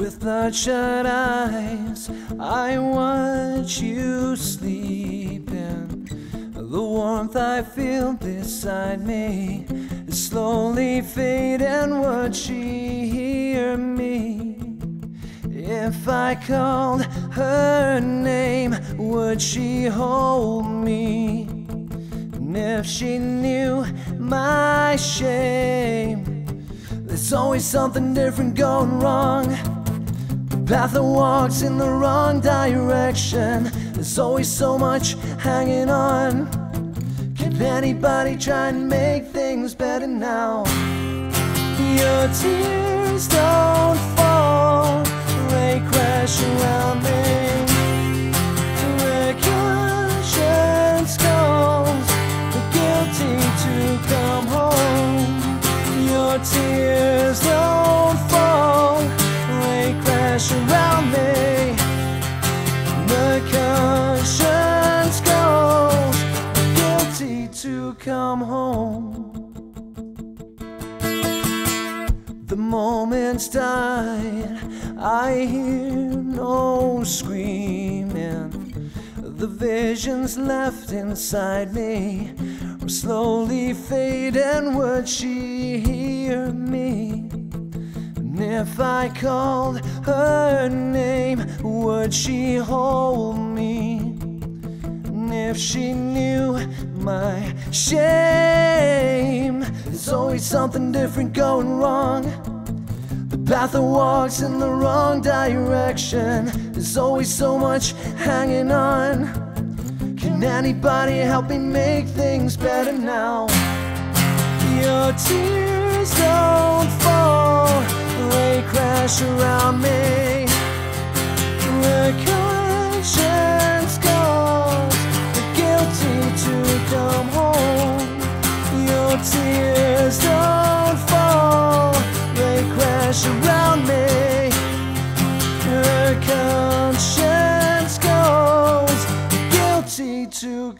With bloodshot eyes, I watch you sleeping. The warmth I feel beside me is slowly fading. Would she hear me? If I called her name, would she hold me? And if she knew my shame, there's always something different going wrong. Path that walks in the wrong direction. There's always so much hanging on. Can anybody try and make things better now? Your tears don't fall, they crash around me. Where come home. The moments died, I hear no screaming. The visions left inside me were slowly fading. Would she hear me? And if I called her name, would she hold me? And if she knew my shame, there's always something different going wrong. The path that walks in the wrong direction. There's always so much hanging on. Can anybody help me make things better now? Your tears don't fall, they crash around me.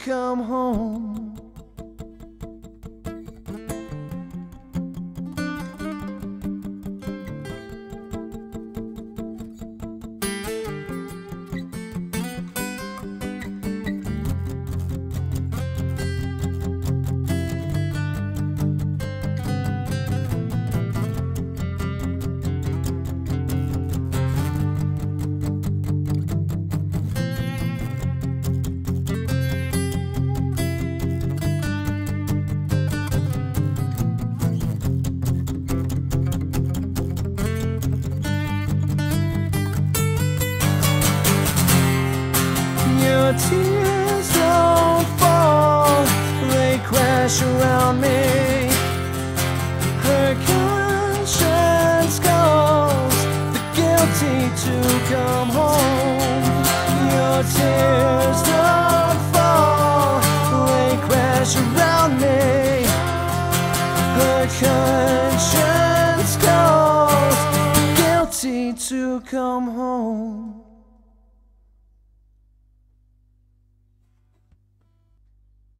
Come home. Your tears don't fall, they crash around me. Her conscience calls the guilty to come home. Your tears don't fall, they crash around me. Her conscience calls the guilty to come home.